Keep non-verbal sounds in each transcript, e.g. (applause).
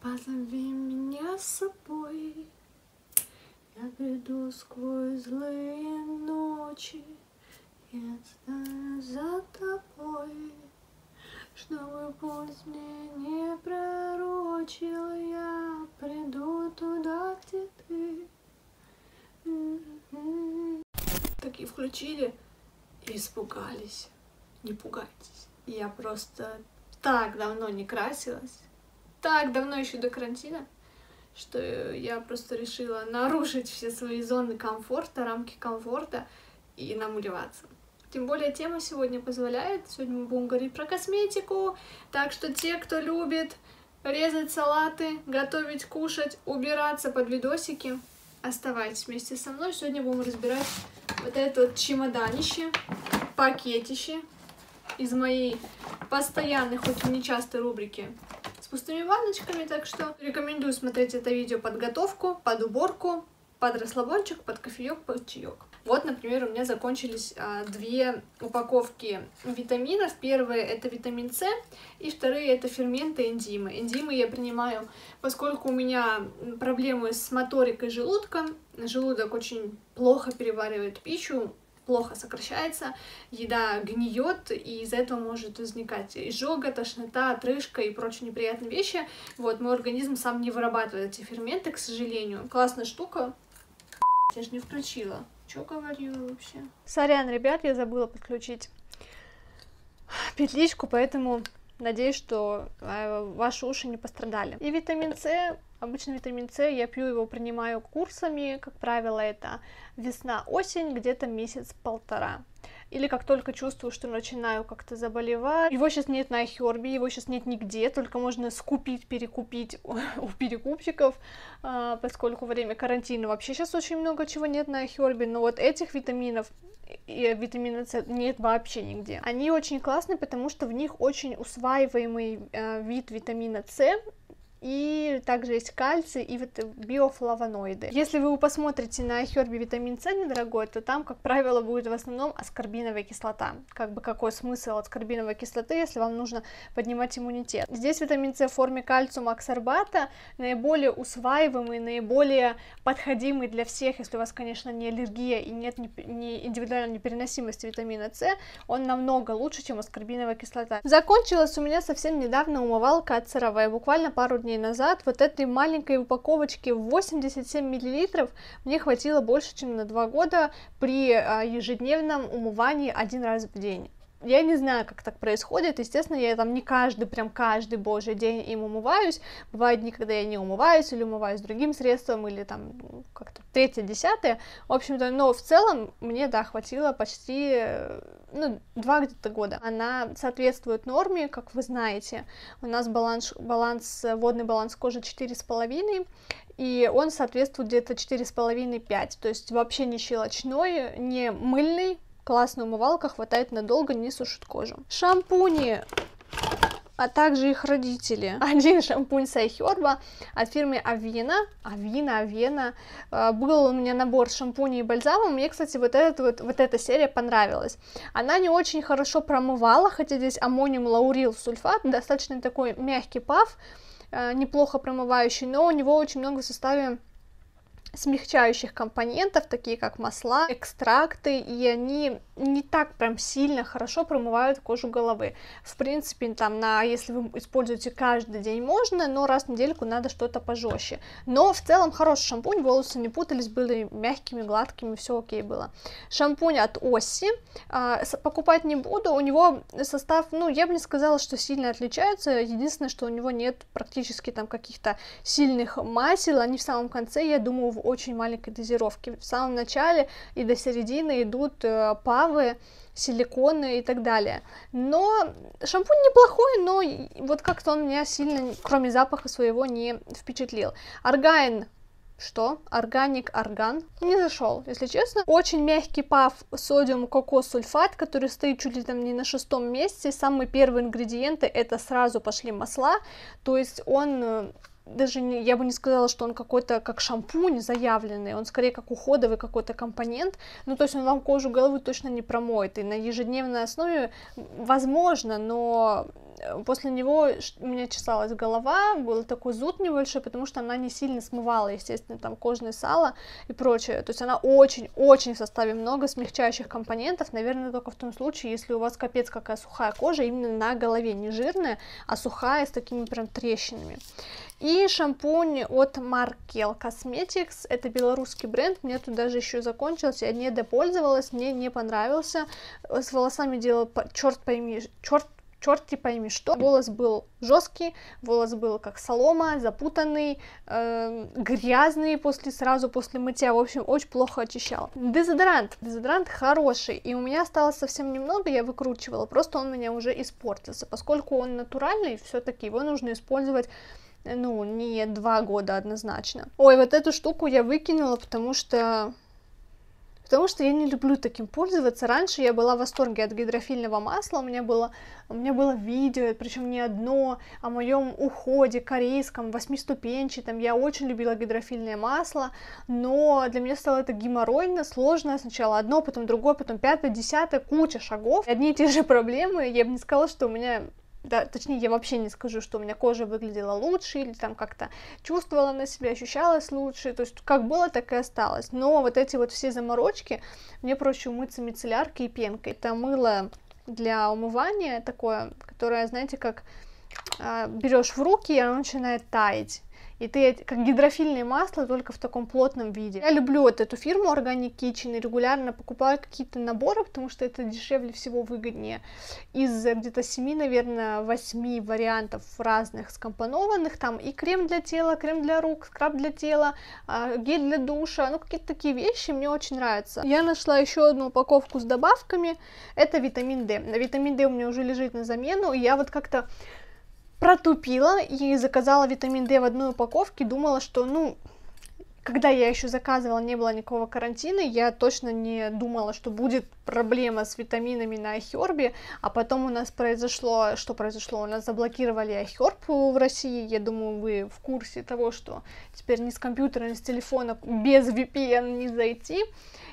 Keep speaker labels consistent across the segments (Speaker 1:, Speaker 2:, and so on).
Speaker 1: Позови меня с собой, я приду сквозь злые ночи, я стану за тобой, чтобы путь мне не пророчил, я приду туда, где ты. Такие включили и испугались. Не пугайтесь. Я просто так давно не красилась так давно еще до карантина, что я просто решила нарушить все свои зоны комфорта, рамки комфорта и намалеваться. Тем более тема сегодня позволяет. Сегодня мы будем говорить про косметику. Так что те, кто любит резать салаты, готовить, кушать, убираться под видосики, оставайтесь вместе со мной. Сегодня будем разбирать вот это вот чемоданище, пакетище из моей постоянной, хоть и нечастой рубрики с пустыми ванночками, так что рекомендую смотреть это видео под готовку, под уборку, под расслабончик, под кофеек, под чаек. Вот, например, у меня закончились а, две упаковки витаминов. Первые это витамин С, и вторые это ферменты энзимы. Энзимы я принимаю, поскольку у меня проблемы с моторикой желудка. Желудок очень плохо переваривает пищу, плохо сокращается, еда гниет, и из-за этого может возникать изжога, тошнота, отрыжка и прочие неприятные вещи. Вот, мой организм сам не вырабатывает эти ферменты, к сожалению. Классная штука. Я же не включила. Что говорила вообще? Сорян, ребят, я забыла подключить петличку, поэтому надеюсь, что э, ваши уши не пострадали. И витамин С Обычно витамин С я пью его, принимаю курсами, как правило, это весна-осень, где-то месяц-полтора. Или как только чувствую, что начинаю как-то заболевать. Его сейчас нет на Хербе, его сейчас нет нигде, только можно скупить, перекупить (laughs) у перекупщиков, а, поскольку время карантина вообще сейчас очень много чего нет на Хербе, но вот этих витаминов и витамина С нет вообще нигде. Они очень классные, потому что в них очень усваиваемый э, вид витамина С, и также есть кальций и вот биофлавоноиды. Если вы посмотрите на Херби витамин С недорогой, то там, как правило, будет в основном аскорбиновая кислота. Как бы какой смысл аскорбиновой кислоты, если вам нужно поднимать иммунитет. Здесь витамин С в форме кальциума аксорбата наиболее усваиваемый, наиболее подходимый для всех, если у вас, конечно, не аллергия и нет не индивидуальной непереносимости витамина С, он намного лучше, чем аскорбиновая кислота. Закончилась у меня совсем недавно умывалка от CeraVe, буквально пару дней дней назад вот этой маленькой упаковочки в 87 миллилитров мне хватило больше, чем на два года при а, ежедневном умывании один раз в день. Я не знаю, как так происходит. Естественно, я там не каждый, прям каждый божий день им умываюсь. Бывают дни, когда я не умываюсь, или умываюсь другим средством, или там как-то третье, десятое. В общем-то, но в целом мне, да, хватило почти, ну, два где-то года. Она соответствует норме, как вы знаете. У нас баланс, баланс водный баланс кожи 4,5, и он соответствует где-то 4,5-5, то есть вообще не щелочной, не мыльный, Классная умывалка, хватает надолго, не сушит кожу. Шампуни а также их родители. (laughs) Один шампунь Сайхерба от фирмы Авина, Авина, Авена. А, был у меня набор шампуней и бальзамов, мне, кстати, вот, этот, вот, вот эта серия понравилась. Она не очень хорошо промывала, хотя здесь аммониум лаурил сульфат, достаточно такой мягкий пав, а, неплохо промывающий, но у него очень много в составе смягчающих компонентов, такие как масла, экстракты, и они не так прям сильно хорошо промывают кожу головы. В принципе, там, на, если вы используете каждый день, можно, но раз в недельку надо что-то пожестче. Но в целом хороший шампунь, волосы не путались, были мягкими, гладкими, все окей было. Шампунь от Оси, а, покупать не буду, у него состав, ну, я бы не сказала, что сильно отличается, единственное, что у него нет практически там каких-то сильных масел, они в самом конце, я думаю, очень маленькой дозировке. В самом начале и до середины идут э, павы, силиконы и так далее. Но шампунь неплохой, но вот как-то он меня сильно, кроме запаха своего, не впечатлил. Аргайн что? Органик орган. Не зашел, если честно. Очень мягкий пав содиум кокос сульфат, который стоит чуть ли там не на шестом месте. Самые первые ингредиенты это сразу пошли масла. То есть он э, даже не, я бы не сказала, что он какой-то как шампунь заявленный, он скорее как уходовый какой-то компонент, ну то есть он вам кожу головы точно не промоет, и на ежедневной основе возможно, но после него у меня чесалась голова, был такой зуд небольшой, потому что она не сильно смывала, естественно, там кожное сало и прочее. То есть она очень-очень в составе много смягчающих компонентов, наверное, только в том случае, если у вас капец какая сухая кожа, именно на голове, не жирная, а сухая с такими прям трещинами. И шампунь от Markel Cosmetics, это белорусский бренд, мне тут даже еще закончился, я не допользовалась, мне не понравился, с волосами делал, черт пойми, черт черт ты пойми что. Волос был жесткий, волос был как солома, запутанный, э, грязный после сразу после мытья, в общем, очень плохо очищал. Дезодорант, дезодорант хороший, и у меня осталось совсем немного, я выкручивала, просто он у меня уже испортился, поскольку он натуральный, все-таки его нужно использовать ну, не два года однозначно. Ой, вот эту штуку я выкинула, потому что потому что я не люблю таким пользоваться. Раньше я была в восторге от гидрофильного масла, у меня было, у меня было видео, причем не одно, о моем уходе корейском, восьмиступенчатом. Я очень любила гидрофильное масло, но для меня стало это геморройно, сложно. Сначала одно, потом другое, потом пятое, десятое, куча шагов. Одни и те же (laughs) проблемы. Я бы не сказала, что у меня да, точнее, я вообще не скажу, что у меня кожа выглядела лучше, или там как-то чувствовала на себя, ощущалась лучше, то есть как было, так и осталось. Но вот эти вот все заморочки, мне проще умыться мицелляркой и пенкой. Это мыло для умывания такое, которое, знаете, как э, берешь в руки, и оно начинает таять и ты как гидрофильное масло, только в таком плотном виде. Я люблю вот эту фирму Organic Kitchen и регулярно покупаю какие-то наборы, потому что это дешевле всего выгоднее. Из где-то 7, наверное, 8 вариантов разных скомпонованных, там и крем для тела, крем для рук, скраб для тела, а, гель для душа, ну какие-то такие вещи мне очень нравятся. Я нашла еще одну упаковку с добавками, это витамин D. Витамин D у меня уже лежит на замену, и я вот как-то протупила и заказала витамин D в одной упаковке, думала, что, ну, когда я еще заказывала, не было никакого карантина, я точно не думала, что будет проблема с витаминами на Ахербе, а потом у нас произошло, что произошло, у нас заблокировали Ахерб в России, я думаю, вы в курсе того, что теперь ни с компьютера, ни с телефона без VPN не зайти,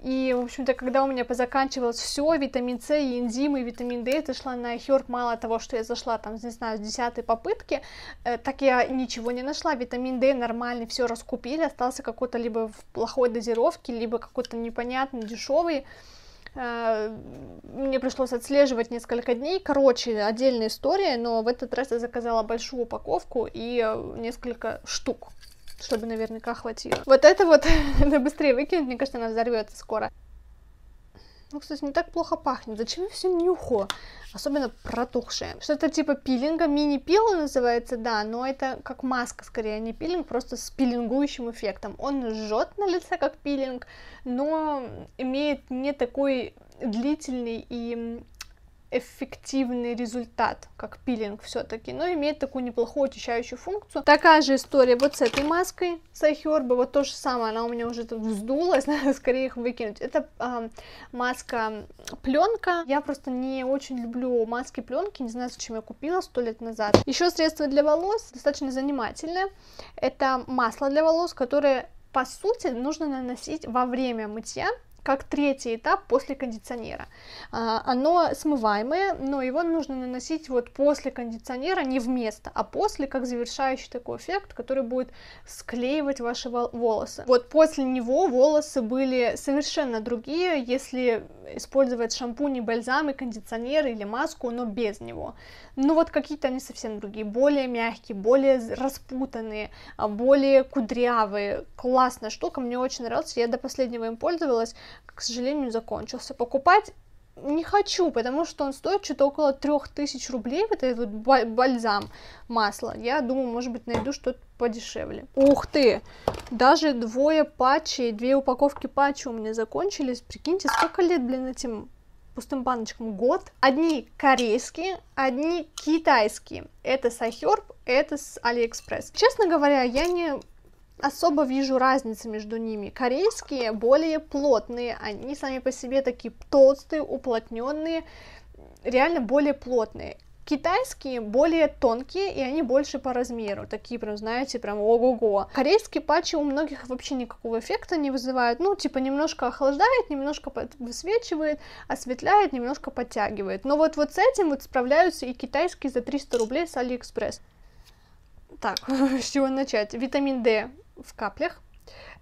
Speaker 1: и, в общем-то, когда у меня позаканчивалось все, витамин С и энзимы, и витамин D, зашла на Херб, мало того, что я зашла там, не знаю, с десятой попытки, э, так я ничего не нашла. Витамин D нормальный, все раскупили, остался какой-то либо в плохой дозировке, либо какой-то непонятный, дешевый. Э, мне пришлось отслеживать несколько дней. Короче, отдельная история, но в этот раз я заказала большую упаковку и э, несколько штук чтобы наверняка хватило. Вот это вот (laughs) надо быстрее выкинуть, мне кажется, она взорвется скоро. Ну, кстати, не так плохо пахнет. Зачем все нюхо? Особенно протухшее. Что-то типа пилинга, мини-пил называется, да, но это как маска скорее, а не пилинг, просто с пилингующим эффектом. Он жжет на лице как пилинг, но имеет не такой длительный и эффективный результат, как пилинг все-таки, но имеет такую неплохую очищающую функцию. Такая же история вот с этой маской Сайхерба, вот то же самое, она у меня уже тут вздулась, (laughs) надо скорее их выкинуть. Это э, маска пленка, я просто не очень люблю маски пленки, не знаю, зачем я купила сто лет назад. Еще средство для волос, достаточно занимательное, это масло для волос, которое по сути нужно наносить во время мытья, как третий этап после кондиционера. А, оно смываемое, но его нужно наносить вот после кондиционера, не вместо, а после, как завершающий такой эффект, который будет склеивать ваши волосы. Вот после него волосы были совершенно другие, если использовать шампунь, бальзам и кондиционер или маску, но без него. Ну вот какие-то они совсем другие, более мягкие, более распутанные, а, более кудрявые. Классная штука, мне очень нравится, я до последнего им пользовалась, к сожалению, закончился. Покупать не хочу, потому что он стоит что-то около 3000 рублей, вот этот вот бальзам масла. Я думаю, может быть, найду что-то подешевле. Ух ты! Даже двое патчей, две упаковки патчей у меня закончились. Прикиньте, сколько лет, блин, этим пустым баночкам год. Одни корейские, одни китайские. Это с iHerb, это с AliExpress. Честно говоря, я не особо вижу разницы между ними. Корейские более плотные, они сами по себе такие толстые, уплотненные, реально более плотные. Китайские более тонкие, и они больше по размеру, такие прям, знаете, прям ого-го. Корейские патчи у многих вообще никакого эффекта не вызывают, ну, типа, немножко охлаждает, немножко высвечивает, осветляет, немножко подтягивает. Но вот, вот с этим вот справляются и китайские за 300 рублей с Алиэкспресс. Так, (laughs) с чего начать? Витамин D в каплях.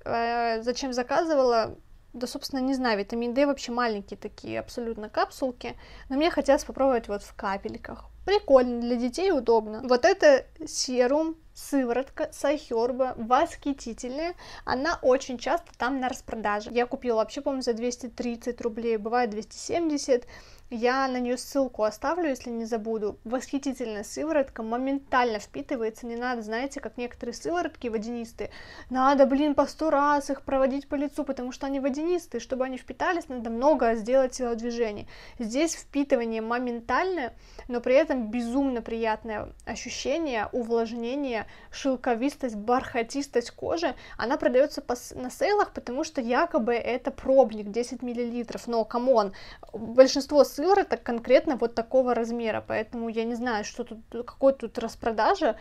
Speaker 1: Э, зачем заказывала? Да, собственно, не знаю, витамин D вообще маленькие такие, абсолютно капсулки, но мне хотелось попробовать вот в капельках. Прикольно, для детей удобно. Вот это serum, сыворотка с iHerb а, восхитительная. Она очень часто там на распродаже. Я купила вообще, по-моему, за 230 рублей, бывает 270. Я на нее ссылку оставлю, если не забуду. Восхитительная сыворотка, моментально впитывается, не надо, знаете, как некоторые сыворотки водянистые, надо, блин, по сто раз их проводить по лицу, потому что они водянистые, чтобы они впитались, надо много сделать телодвижений. Здесь впитывание моментальное, но при этом безумно приятное ощущение увлажнения, шелковистость, бархатистость кожи. Она продается на sale ах, потому что якобы это пробник 10 мл, но, come on, большинство сывороток конкретно вот такого размера, поэтому я не знаю, что тут, какой тут распродажа,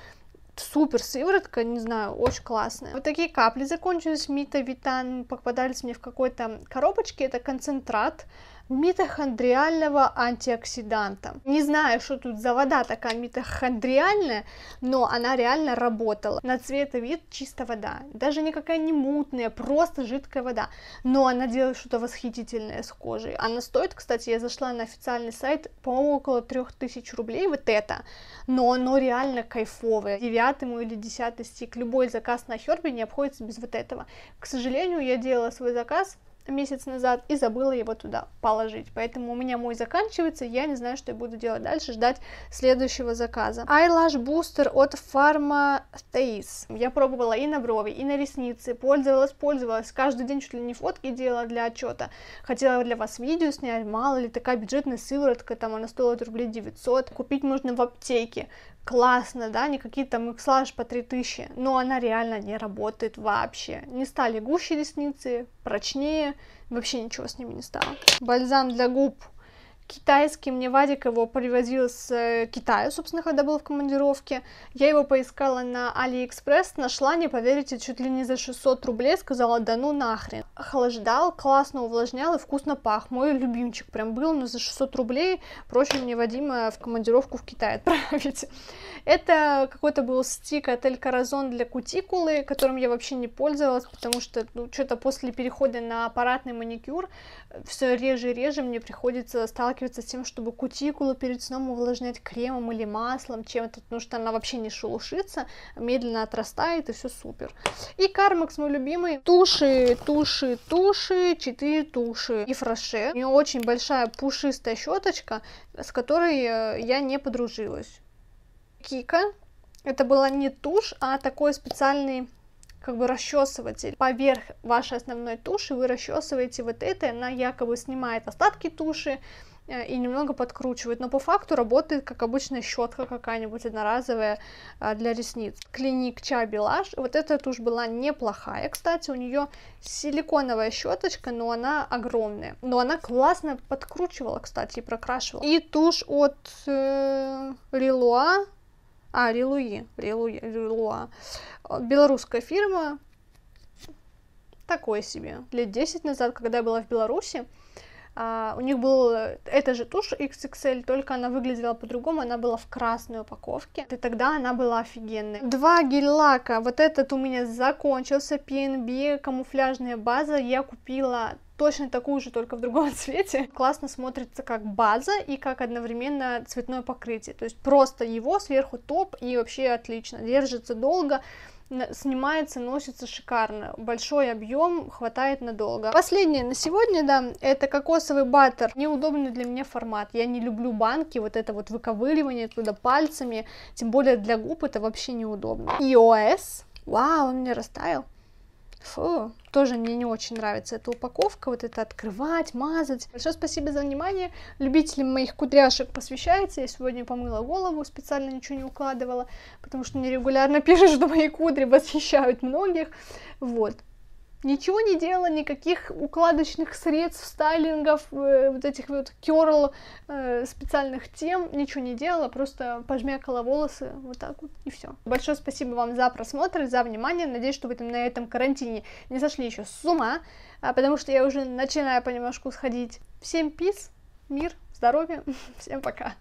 Speaker 1: супер сыворотка, не знаю, очень классная. Вот такие капли закончились, Митовитан попадались мне в какой-то коробочке, это концентрат, митохондриального антиоксиданта. Не знаю, что тут за вода такая митохондриальная, но она реально работала. На цвет и вид чисто вода, даже никакая не мутная, просто жидкая вода, но она делает что-то восхитительное с кожей. Она стоит, кстати, я зашла на официальный сайт, по-моему, около 3000 рублей вот это, но оно реально кайфовое. Девятый мой или десятый стик, любой заказ на Хербе не обходится без вот этого. К сожалению, я делала свой заказ месяц назад и забыла его туда положить. Поэтому у меня мой заканчивается, я не знаю, что я буду делать дальше, ждать следующего заказа. Eyelash Booster от Pharma Face. Я пробовала и на брови, и на ресницы, пользовалась, пользовалась, каждый день чуть ли не фотки делала для отчета. Хотела для вас видео снять, мало ли, такая бюджетная сыворотка, там она стоит рублей 900, купить можно в аптеке классно, да, не какие-то там Xlash по 3000, но она реально не работает вообще. Не стали гуще ресницы, прочнее, вообще ничего с ними не стало. Бальзам для губ китайский, мне Вадик его привозил с э, Китая, собственно, когда был в командировке. Я его поискала на Алиэкспресс, нашла, не поверите, чуть ли не за 600 рублей, сказала, да ну нахрен. Охлаждал, классно увлажнял и вкусно пах. Мой любимчик прям был, но за 600 рублей проще мне Вадима в командировку в Китай отправить. (laughs) Это какой-то был стик от El Corazon для кутикулы, которым я вообще не пользовалась, потому что, ну, что-то после перехода на аппаратный маникюр все реже и реже мне приходится сталкиваться с тем, чтобы кутикулу перед сном увлажнять кремом или маслом, чем-то, потому что она вообще не шелушится, медленно отрастает, и все супер. И Кармакс, мой любимый, туши, туши, туши, 4 туши и фраше. У нее очень большая пушистая щеточка, с которой э, я не подружилась. Кика. Это была не тушь, а такой специальный как бы расчесыватель. Поверх вашей основной туши вы расчесываете вот это, она якобы снимает остатки туши, э, и немного подкручивает, но по факту работает как обычная щетка какая-нибудь одноразовая а, для ресниц. Клиник Чаби Лаш, вот эта тушь была неплохая, кстати, у нее силиконовая щеточка, но она огромная, но она классно подкручивала, кстати, и прокрашивала. И тушь от э, а, Рилуи, Рилуи, Рилуа. Белорусская фирма, такое себе. Лет 10 назад, когда я была в Беларуси, Uh, у них был эта же тушь XXL, только она выглядела по-другому, она была в красной упаковке, и тогда она была офигенной. Два гель-лака, вот этот у меня закончился, PNB, камуфляжная база, я купила точно такую же, только в другом (laughs) цвете. Классно смотрится как база и как одновременно цветное покрытие. То есть просто его сверху топ и вообще отлично. Держится долго, снимается, носится шикарно. Большой объем, хватает надолго. Последнее на сегодня, да, это кокосовый баттер. Неудобный для меня формат. Я не люблю банки, вот это вот выковыривание туда пальцами. Тем более для губ это вообще неудобно. iOS. Вау, он мне растаял. Фу, тоже мне не очень нравится эта упаковка, вот это открывать, мазать. Большое спасибо за внимание. Любителям моих кудряшек посвящается. Я сегодня помыла голову, специально ничего не укладывала, потому что мне регулярно (laughs) пишут, что мои кудри восхищают многих. Вот. Ничего не делала, никаких укладочных средств, стайлингов, э, вот этих вот керл э, специальных тем, ничего не делала, просто пожмякала волосы вот так вот и все. Большое спасибо вам за просмотр, за внимание, надеюсь, что вы там на этом карантине не сошли еще с ума, а, потому что я уже начинаю понемножку сходить. Всем пиз, мир, здоровья, (laughs) всем пока.